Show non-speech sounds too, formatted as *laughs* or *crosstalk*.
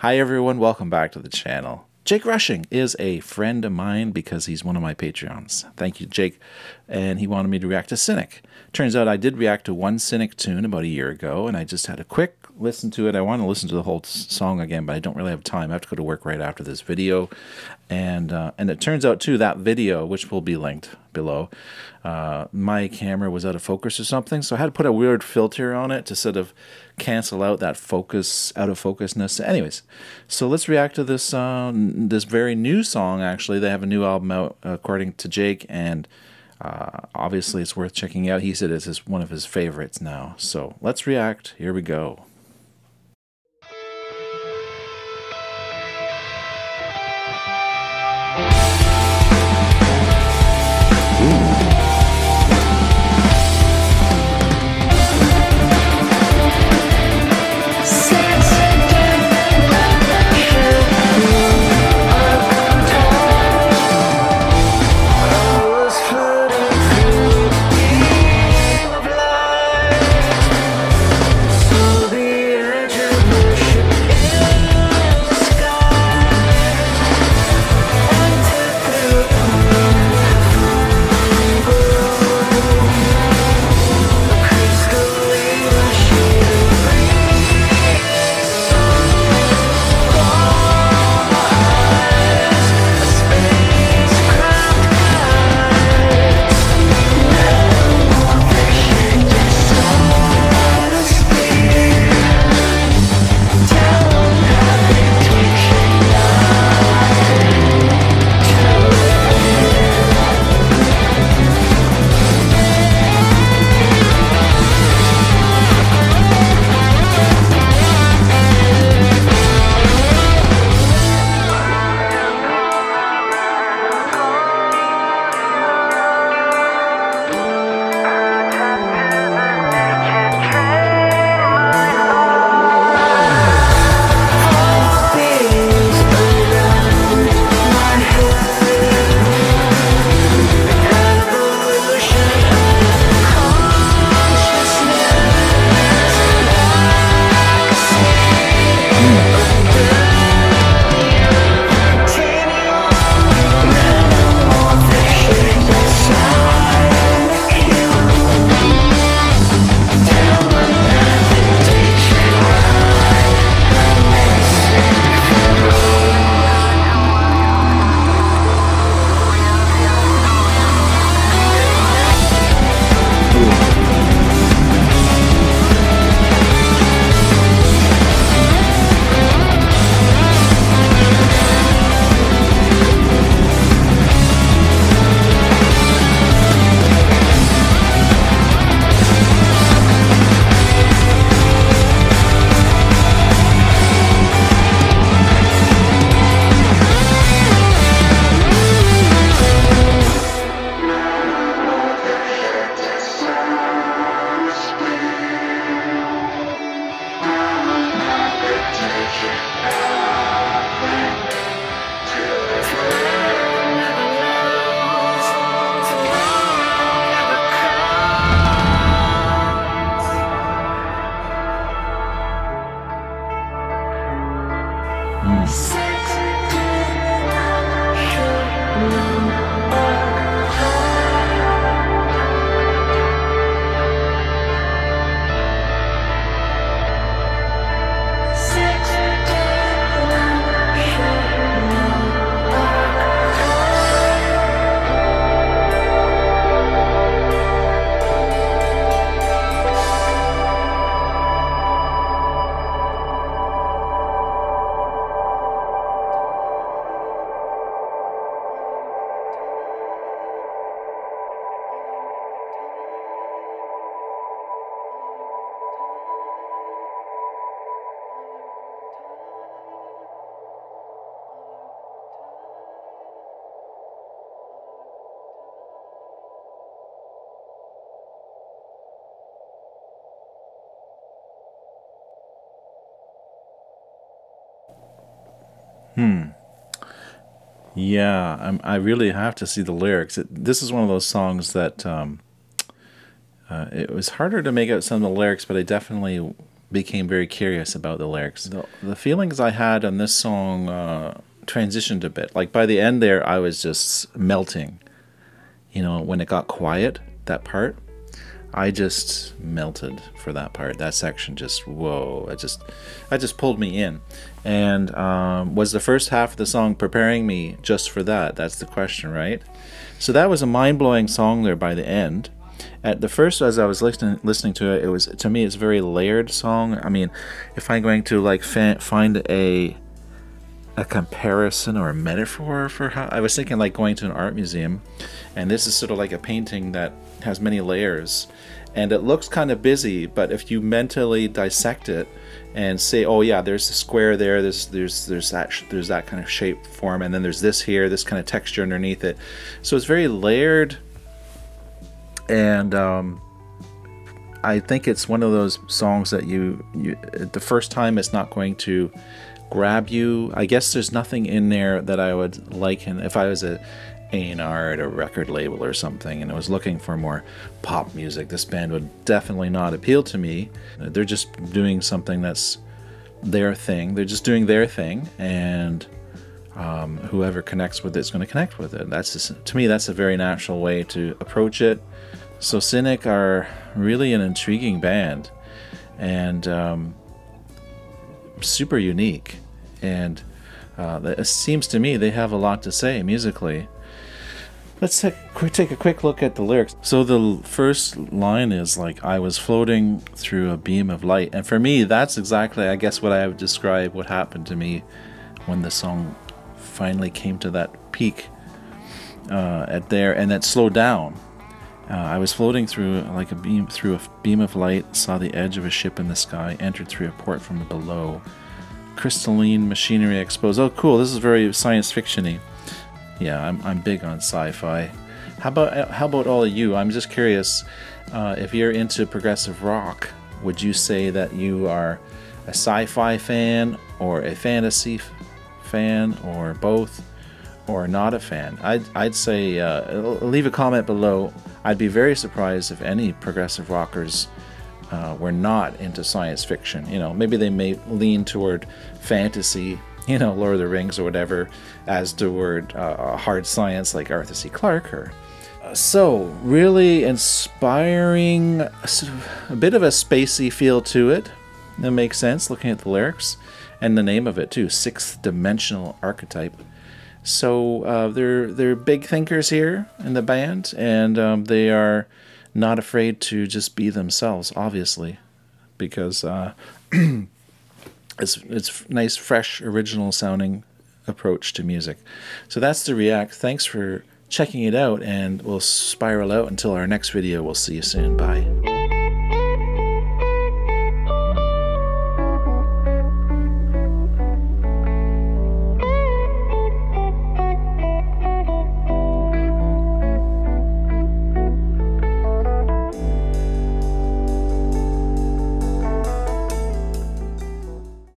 Hi everyone, welcome back to the channel. Jake Rushing is a friend of mine because he's one of my Patreons. Thank you, Jake. And he wanted me to react to Cynic. Turns out I did react to one Cynic tune about a year ago, and I just had a quick listen to it. I want to listen to the whole song again, but I don't really have time. I have to go to work right after this video. And uh, and it turns out too that video, which will be linked below, uh, my camera was out of focus or something, so I had to put a weird filter on it to sort of cancel out that focus out of focusness. Anyways, so let's react to this uh, this very new song. Actually, they have a new album out according to Jake, and uh, obviously it's worth checking out. He said it's one of his favorites now. So let's react. Here we go. Mm. Hmm. Yeah, I'm, i really have to see the lyrics. It, this is one of those songs that um, uh, it was harder to make out some of the lyrics, but I definitely became very curious about the lyrics. The, the feelings I had on this song uh, transitioned a bit. Like by the end there, I was just melting. You know, when it got quiet, that part, I just melted for that part. That section just whoa! I just, I just pulled me in, and um, was the first half of the song preparing me just for that? That's the question, right? So that was a mind blowing song there by the end. At the first, as I was listening listening to it, it was to me it's a very layered song. I mean, if I'm going to like find a a comparison or a metaphor for how I was thinking like going to an art museum and this is sort of like a painting that has many layers and it looks kind of busy but if you mentally dissect it and say oh yeah there's a square there there's there's there's that there's that kind of shape form and then there's this here this kind of texture underneath it. So it's very layered and um, I think it's one of those songs that you, you the first time it's not going to grab you. I guess there's nothing in there that I would like and if I was a A&R at a record label or something and I was looking for more pop music, this band would definitely not appeal to me. They're just doing something that's their thing. They're just doing their thing and um, whoever connects with it is going to connect with it. That's just, to me, that's a very natural way to approach it. So Cynic are really an intriguing band, and um, super unique. And uh, it seems to me they have a lot to say musically. Let's take, take a quick look at the lyrics. So the first line is like, I was floating through a beam of light. And for me, that's exactly, I guess, what I would describe what happened to me when the song finally came to that peak uh, at there and that slowed down. Uh, I was floating through like a beam through a beam of light, saw the edge of a ship in the sky, entered through a port from below. Crystalline machinery exposed. Oh, cool! This is very science fictiony. Yeah, I'm I'm big on sci-fi. How about how about all of you? I'm just curious uh, if you're into progressive rock. Would you say that you are a sci-fi fan or a fantasy fan or both? or not a fan, I'd, I'd say uh, leave a comment below. I'd be very surprised if any progressive rockers uh, were not into science fiction. You know, maybe they may lean toward fantasy, *laughs* you know, Lord of the Rings or whatever, as toward uh, hard science like Arthur C. Clarke or. Uh, so, really inspiring, a bit of a spacey feel to it. That makes sense looking at the lyrics and the name of it too Sixth Dimensional Archetype. So uh, they're they're big thinkers here in the band, and um, they are not afraid to just be themselves, obviously, because uh, *clears throat* it's it's nice, fresh, original sounding approach to music. So that's the React. Thanks for checking it out, and we'll spiral out until our next video. We'll see you soon. Bye.